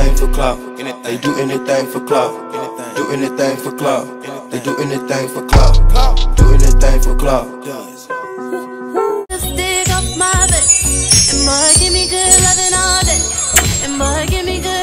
anything for clout. They do anything for clout. Do anything for clout. They do anything for clout. Do anything for clout. Stick off my face, and boy, give me good loving all day, and boy, give me good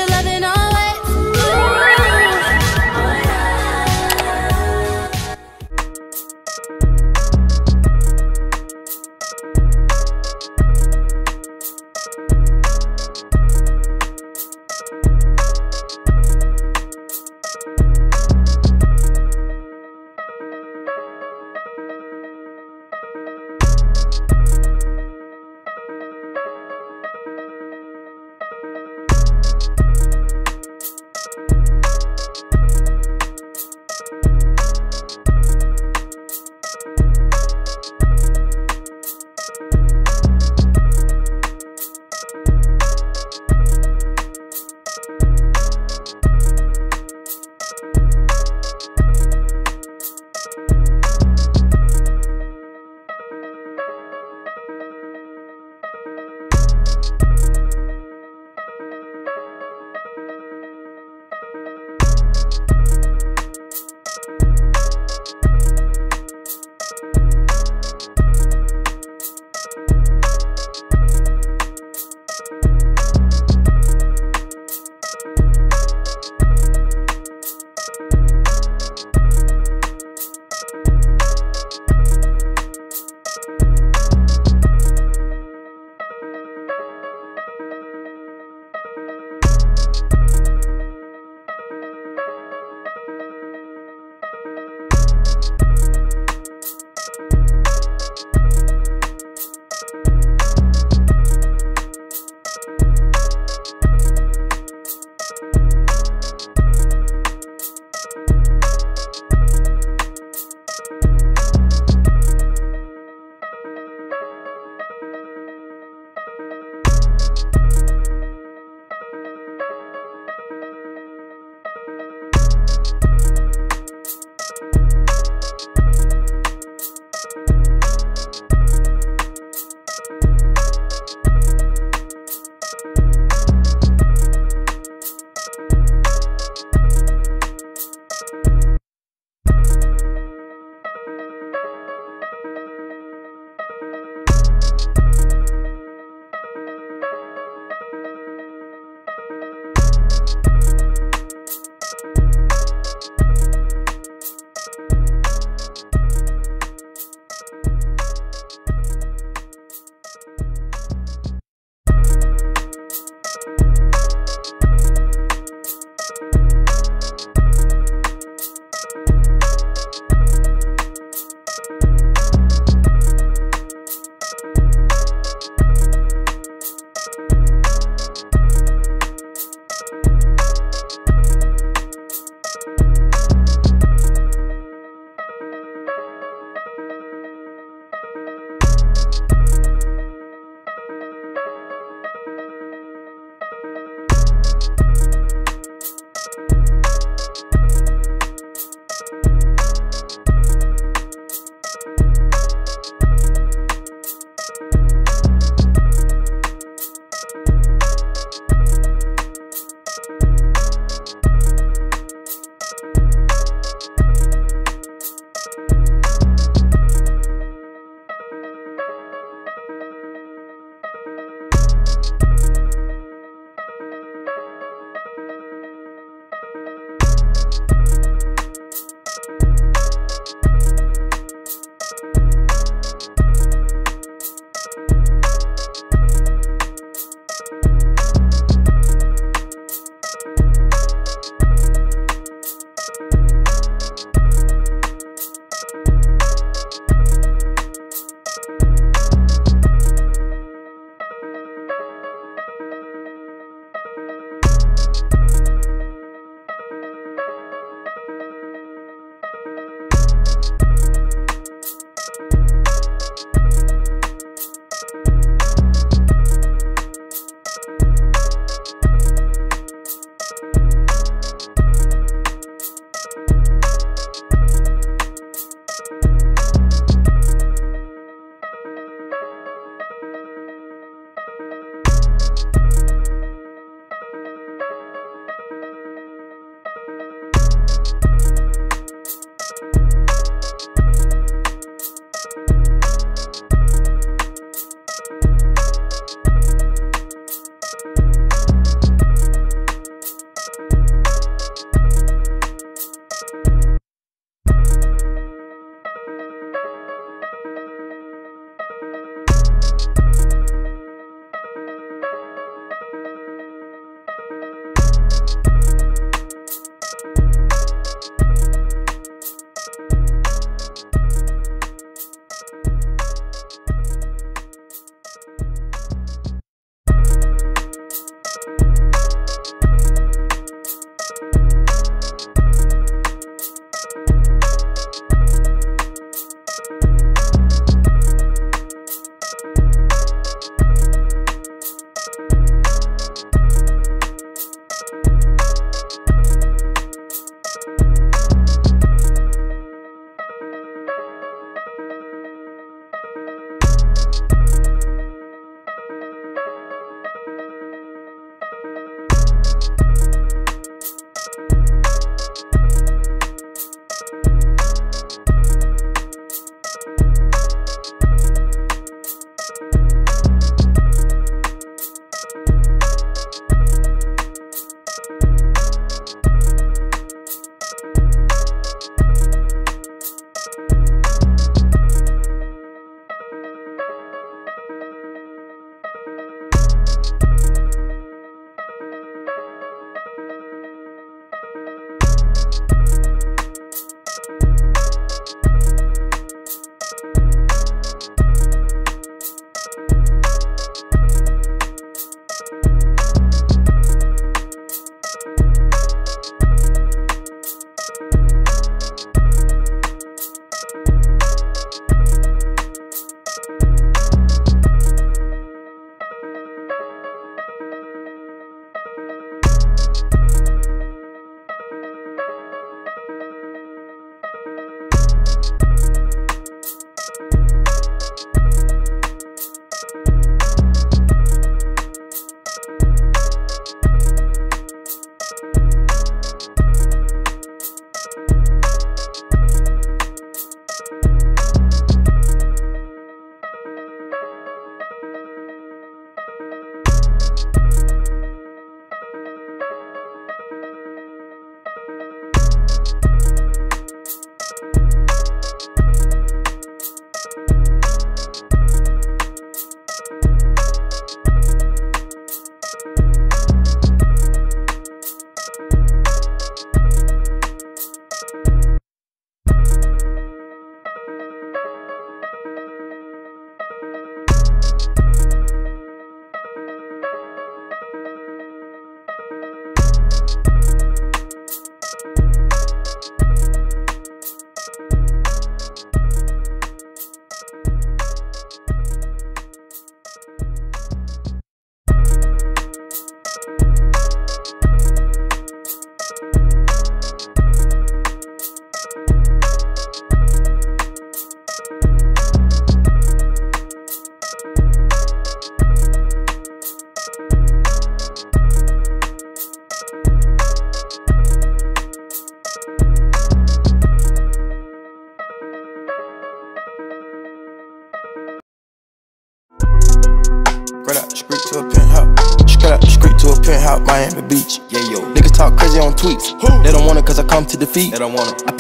Miami Beach. Yeah, yo. Niggas talk crazy on tweets. Who? They don't want it cause I come to defeat. They don't want it. I